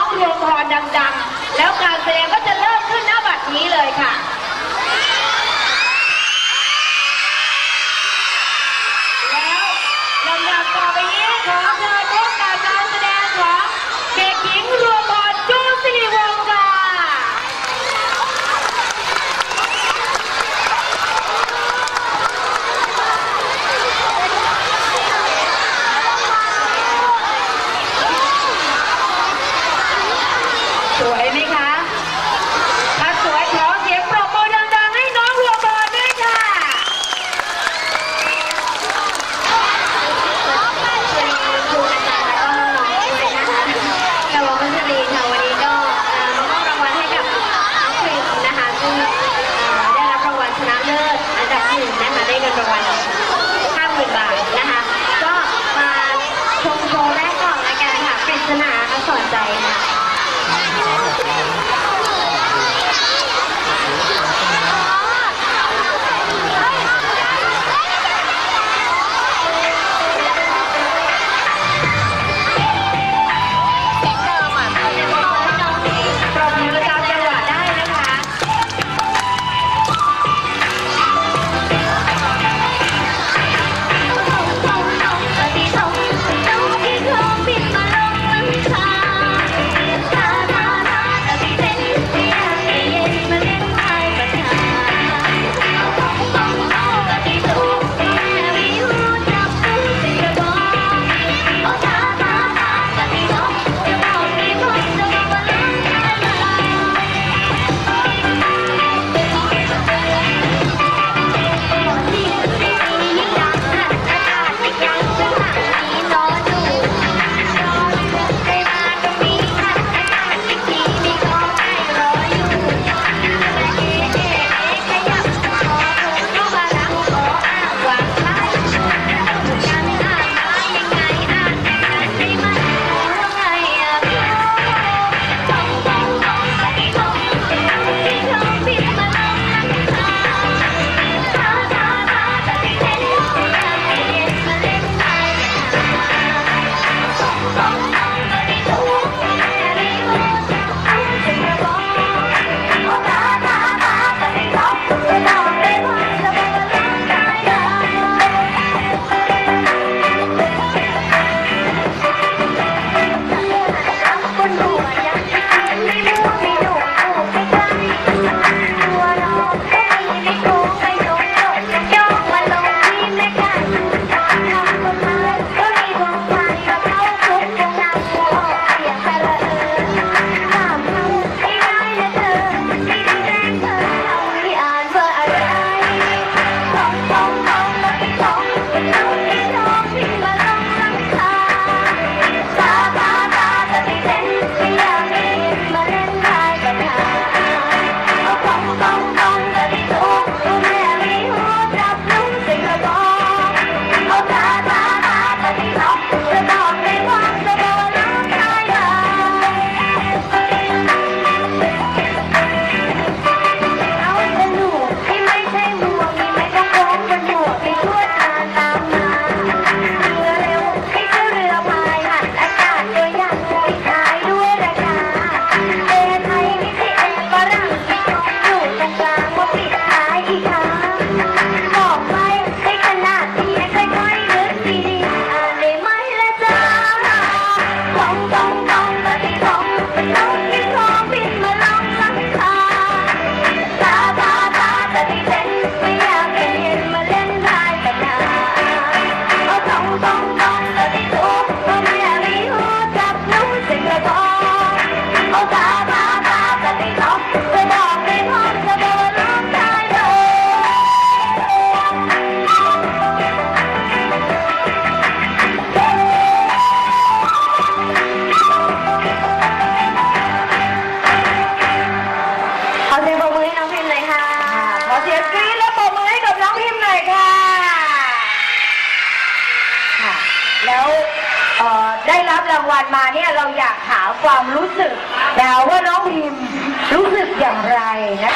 ้องรวมพรดังๆ แล้วการแสดงก็จะเริ่มขึ้นหน้าบัดนี้เลยค่ะแล้วลำดับต่อไปนี้ขอเชิญ แล้วได้รับรางวัลมาเนี่ยเราอยากถามความรู้สึกนะว่าน้องพิมรู้สึกอย่างไรนะ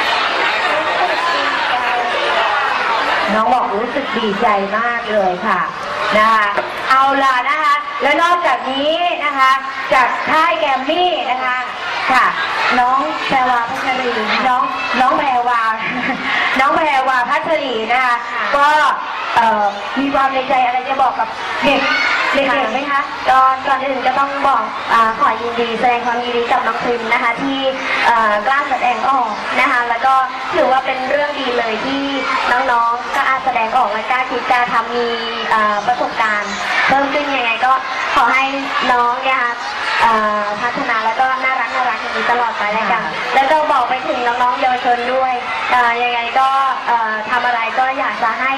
น้องบอกรู้สึกดีใจมากเลยค่ะนะคะเอาล่ะนะคะ แล้วนอกจากนี้นะคะ จากค่ายแกรมมี่นะคะค่ะ น้องแพรวาพัชรีน้องน้องแพรวา น้องแพรวาพัชรีนะคะก็เอ่อมีความในใจอะไรจะบอกกับเด็ก เด็กๆไหมคะก่อนก่อนอื่นก็ต้องบอกอขอยินดีแสดงความยินดีกับน้องพิมนะคะ ที่กล้าแสดงออกนะคะ แล้วก็ถือว่าเป็นเรื่องดีเลยที่น้องๆกล้าแสดงออกและกล้าคิดกล้าทำมีประสบการณ์เพิ่มขึ้นยังไงก็ขอให้น้องเนี่ยค่ะพัฒนาแล้วก็น่า อย่างนี้ตลอดไปแล้วกัน แล้วก็บอกไปถึงน้องๆเยาวชนด้วยเอ่อยังไงก็เอ่อทำอะไรก็อยากจะให้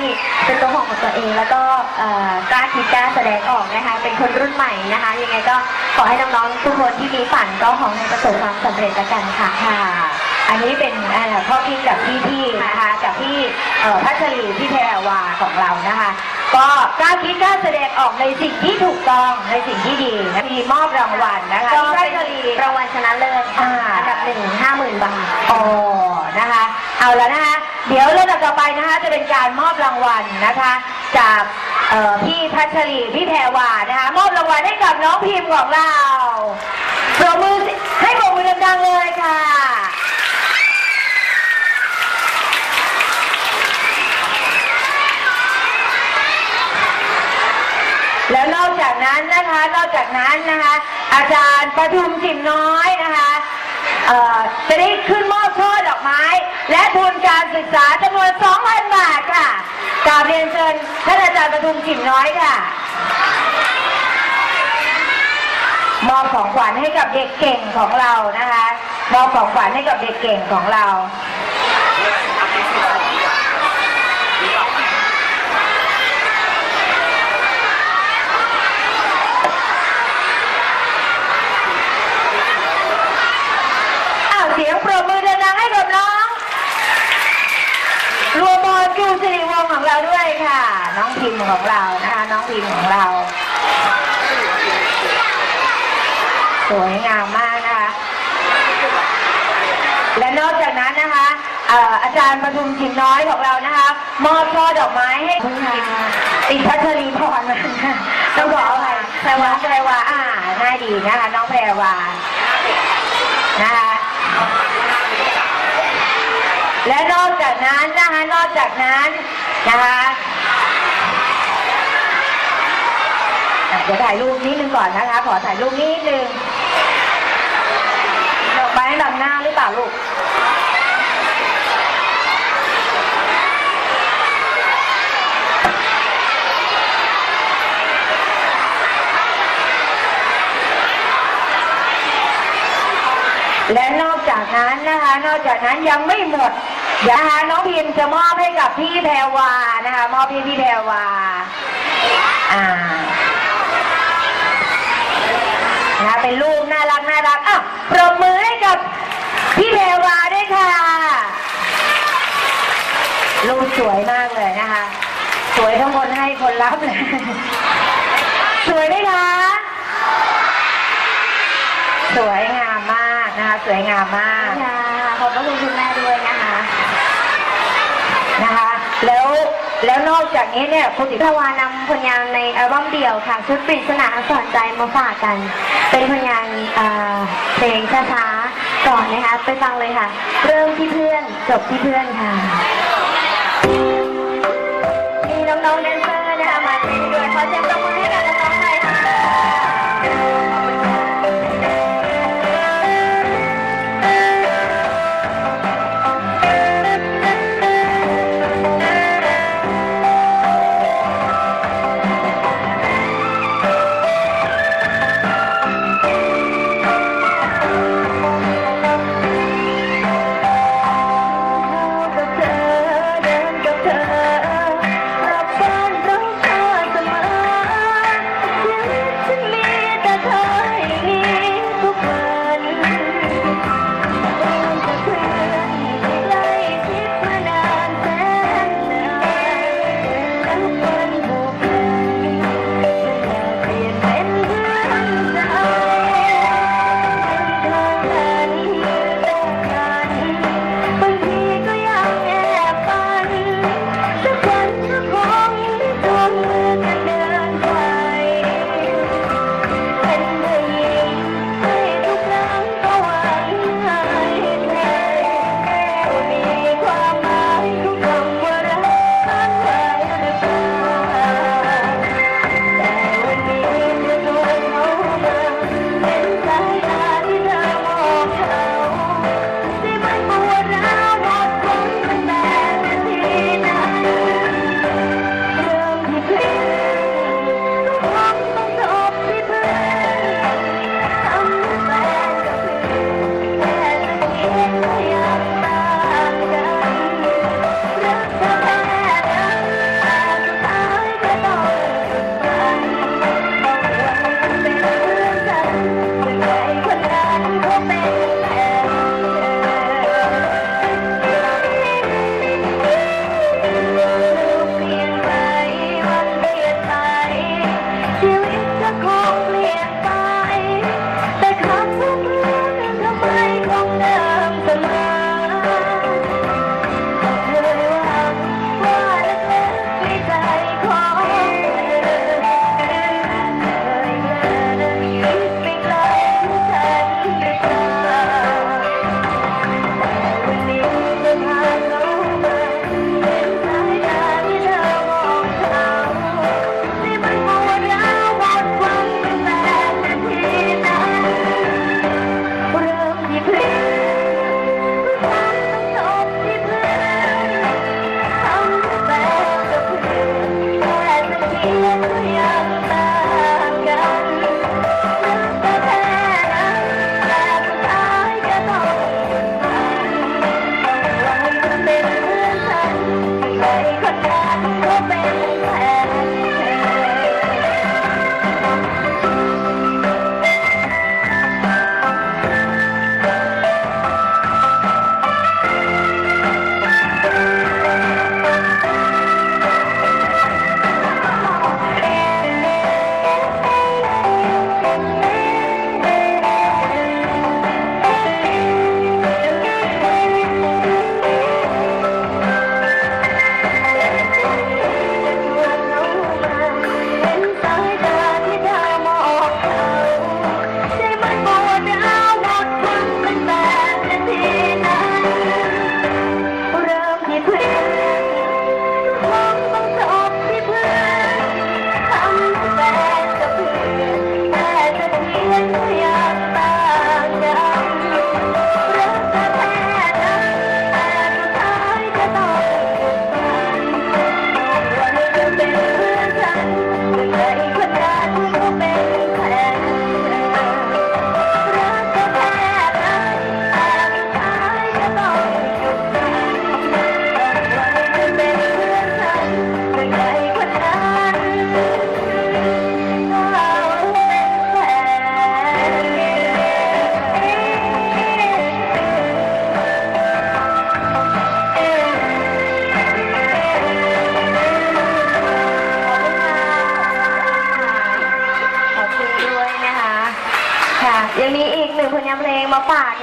เป็นตัวของตัวเอง แล้วก็เอ่อกล้าคิดกล้าแสดงออกนะคะ เป็นคนรุ่นใหม่นะคะ ยังไงก็ขอให้น้องๆทุกคนที่มีฝันก็ขอให้ประสบความสำเร็จแล้วกันค่ะค่ะ อันนี้เป็นเอ่อพ่อพี่กับพี่พี่ๆนะคะกับพี่เอ่อพัชรีพี่แพรวาของเรานะคะ ก็กล้าคิดกล้าแสดงออกในสิ่งที่ถูกต้องในสิ่งที่ดีนะมีมอบรางวัลนะคะก็พี่เป็พันชรีรางวัลชนะเลิศค่ะอ่าอันดับหนึ่งห้าหมื่นบาทอ๋อนะคะ เอาแล้วนะคะ เดี๋ยวเรื่องต่อไปนะคะ จะเป็นการมอบรางวัลนะคะ จากเอ่อพี่พัชรีพี่แพรวานะคะ มอบรางวัลให้กับน้องพิมพ์ของเราปรบมือสิให้ปรบมือดังๆเลยค่ะ แล้ว นั้นนะคะ นอกจากนั้นนะคะ อาจารย์ประทุมจิมน้อยนะคะเอ่อจะได้ขึ้นมอบช่อดอกไม้ และทุนการศึกษาจำนวน 2,000 บาทค่ะกราบเรียนเชิญท่านอาจารย์ประทุมจิมน้อยค่ะ มอบของขวัญให้กับเด็กเก่งของเรานะคะ มอบของขวัญให้กับเด็กเก่งของเรา อ้าวเสียง ปรบมือดังๆให้กับน้องรวมบอลจูสิริวงศ์ของเราด้วยค่ะ น้องพิมพ์ของเรานะคะน้องพิมพ์ของเรา สวยงามมากนะคะ และนอกจากนั้นนะคะเอ่อาจารย์ประทุมชิมน้อยของเรานะคะ มอบช่อดอกไม้ให้คุณติพัชรีพรต้องขออะไรแพรวาแพรวาอ่าง่ายดีนะคะ น้องแพรวานะคะ และนอกจากนั้นนะคะนอกจากนั้นนะคะเดี๋ยวถ่ายรูปนิดนึงก่อนนะคะ ขอถ่ายรูปนิดนึงดอกไม้ดำหน้าหรือเปล่าลูกและนอกจากนั้นนะคะ นอกจากนั้นยังไม่หมด เดี๋ยวนะคะน้องพิมจะมอบให้กับพี่แพรวานะคะ มอบให้พี่แพรวา อ่านะคะเป็นรูปน่ารักน่ารักอะปรบมือให้กับพี่แพรวาด้วยค่ะรูปสวยมากเลยนะคะ สวยทั้งคนให้คนรับเลยสวยไหมคะ สวย นะคะสวยงามมากค่ะขอบพระคุณคุณแม่ด้วยนะคะนะคะ แล้วแล้วนอกจากนี้เนี่ยคุณติพวานำผลงานในอัลบั้มเดี่ยวค่ะชุดปริศนาสอนใจมาฝากกัน เป็นผลงานเอ่อเพลงช้าๆก่อนนะคะ ไปฟังเลยค่ะ เริ่มที่เพื่อนจบที่เพื่อนค่ะ do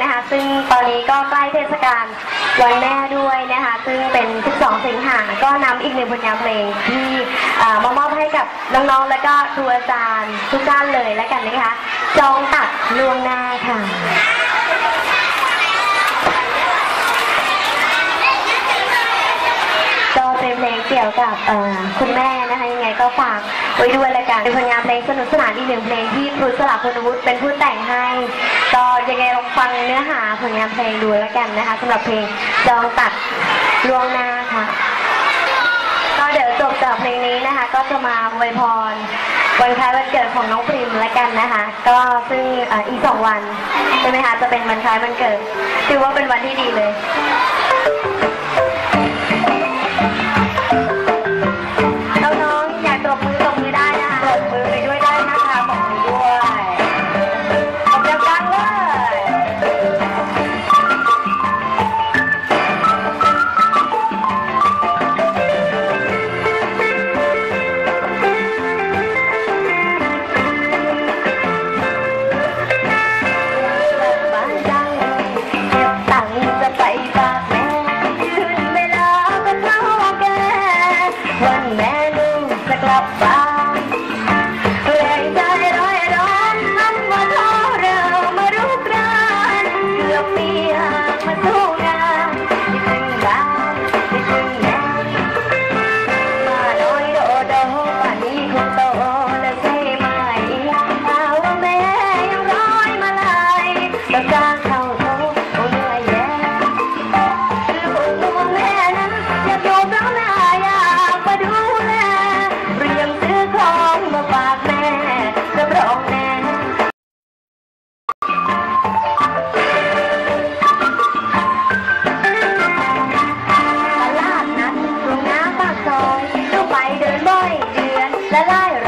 นะคะ ซึ่งตอนนี้ก็ใกล้เทศกาลวันแม่ด้วยนะคะ ซึ่งเป็น 12 สิงหา ก็นำอีกหนึ่งผลงานเพลงที่มามอบให้กับน้องๆ และก็ครูอาจารย์ทุกท่านเลยแล้วกันนะคะ จองตัดล่วงหน้าค่ะ เกี่ยวกับคุณแม่นะคะยังไงก็ฝากไว้ด้วยละกันเป็นผลงานเพลงสนุกสนานอีกหนึ่งเพลงที่ครูสลับคุณวุฒิเป็นผู้แต่งให้ก็ยังไงลองฟังเนื้อหาผลงานเพลงดูละกันนะคะสำหรับเพลงจองตัดลวงหน้าค่ะ ก็เดี๋ยวจบจากเพลงนี้นะคะ ก็จะมาอวยพรวันคล้ายวันเกิดของน้องปริมและกันนะคะ ก็ซึ่งอีกสองวันใช่ไหมคะจะเป็นวันคล้ายวันเกิดถือว่าเป็นวันที่ดีเลย 来来。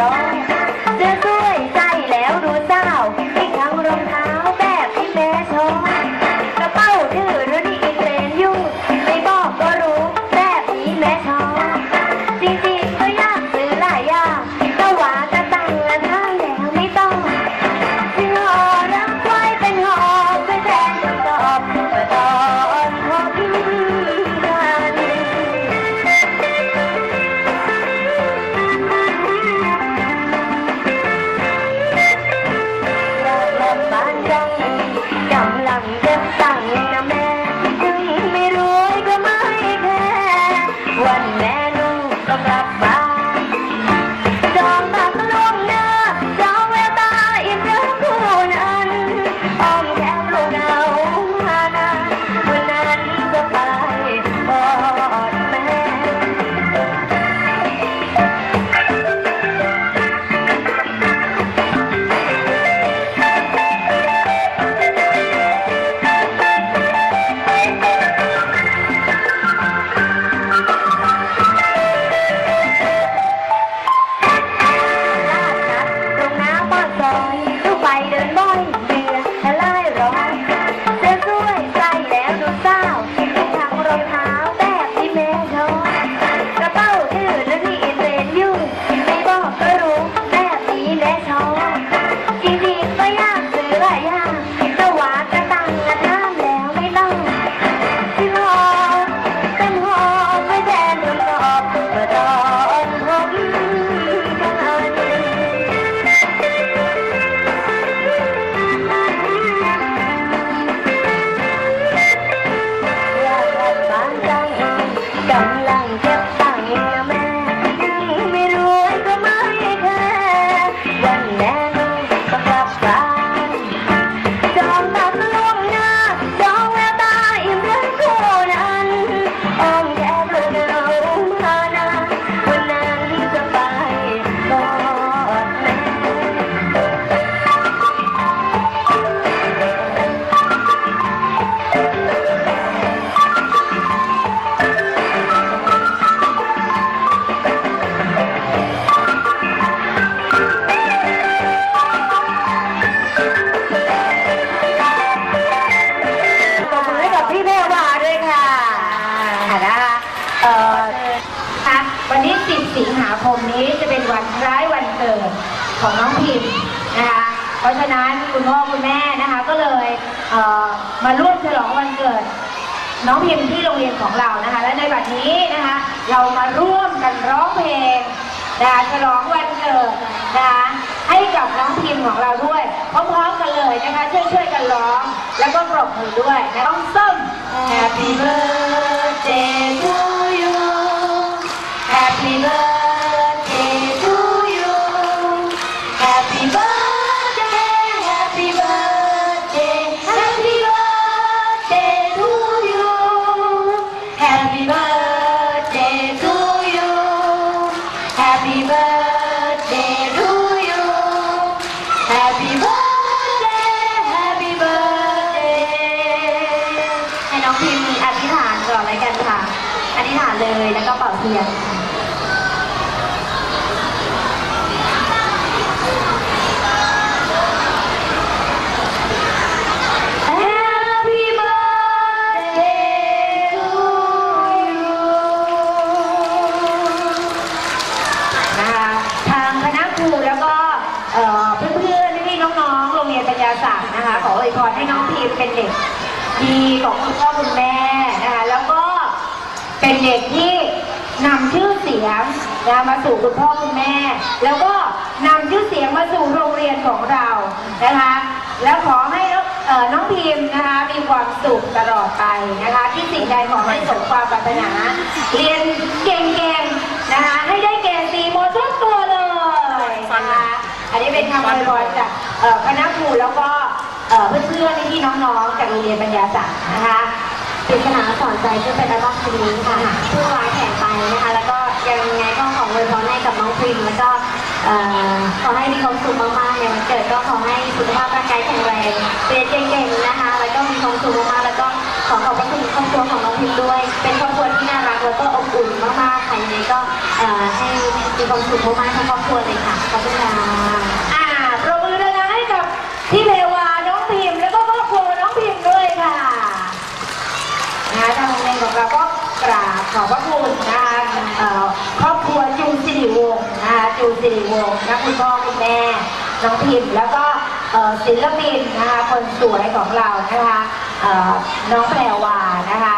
ช่วยกันร้อง แล้วก็ปรบมือด้วยนะน้องส้ม Happy birthday to you Happy birthday ดีของคุณพ่อคุณแม่นะคะแล้วก็เป็นเด็กที่นำชื่อเสียงนะมาสู่คุณพ่อคุณแม่ แล้วก็นำชื่อเสียงมาสู่โรงเรียนของเรานะคะ แล้วขอให้น้องพิมพ์นะคะมีความสุขตลอดไปนะคะ ที่สิ่งใดขอให้สมความปรารถนา เรียนเก่งๆนะคะให้ได้เกรดสีหมดทุกตัวเลยนะคะอันนี้เป็นคำอวยพรจากคณะครูแล้วก็ เอ่อเพื่อนๆพี่น้องๆจากโรงเรียนปัญญาศาสตร์นะคะปริศนาสอนใจซึ่งเป็นอัลบั้มชุดนี้ค่ะเพิ่งวางแผนไปนะคะ แล้วก็ยังไงก็ขออวยพรให้กับน้องพิมแล้วก็ขอให้มีความสุขมากๆในวันเกิดก็ขอให้สุขภาพร่างกายแข็งแรงเรียนเก่งๆนะคะ แล้วก็มีความสุขมากๆแล้วก็ขอขอบพระคุณครอบครัวของน้องพิมด้วย เป็นครอบครัวที่น่ารักแล้วก็อบอุ่นมากๆค่ะยังไงก็ให้มีความสุขมากๆทั้งครอบครัวเลยค่ะขอบคุณค่ะอ่าปรบมือดังๆให้กับพี่เพวา น้องพิมพ์ แล้วก็ครอบครัวน้องพิมพ์ด้วยค่ะ นะคะทางโรงเรียนของเราก็กราบขอบพระคุณนะคะครอบครัวจูสิริวงศ์นะคะจูสิริวงศ์นะคุณพ่อคุณแม่น้องพิมพ์แล้วก็ศิลปินนะคะคนสวยของเรานะคะน้องแพรวานะคะ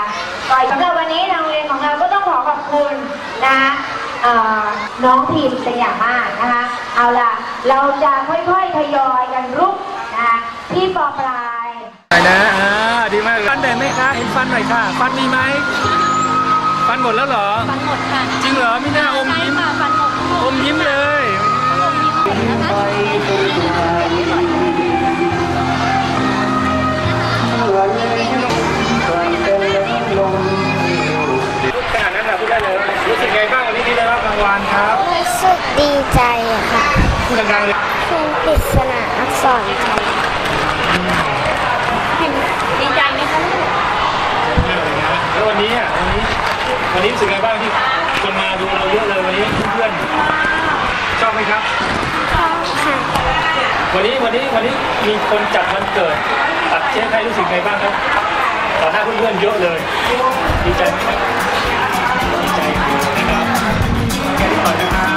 ก่อนสำหรับวันนี้ทางโรงเรียนของเราก็ต้องขอขอบคุณนะน้องพิมพ์เป็นอย่างมากนะคะเอาล่ะเราจะค่อยๆทยอยกันรุกนะคะที่ปอปลาย ไปนะอ่าดีมากฟันได้ไหม คะเห็นฟันหน่อยค่ะ ฟันมีไหมฟันหมดแล้วเหรอ ฟันหมดค่ะจริงเหรอไม่น่าอมใช่ยิ้มค่ะฟันหมดอมยิ้มเลยขนาดนั้นแหละพูดได้เลยรู้สึกไงบ้างวันนี้ที่ได้รับรางวัลครับรู้สึกดีใจอะค่ะพูดดังๆเลยคุณปริศนาอักษรใจดีใจไหมคะ แล้ววันนี้อะวันนี้วันนี้รู้สึกไงบ้างที่คนมาดูเราเยอะเลยวันนี้เพื่อนชอบไหมครับชอบวันนี้วันนี้วันนี้มีคนจัดวันเกิดตัดเค้กให้รู้สึกไงบ้างครับต่อหน้าเพื่อนเยอะเลยดีใจดีใจครับ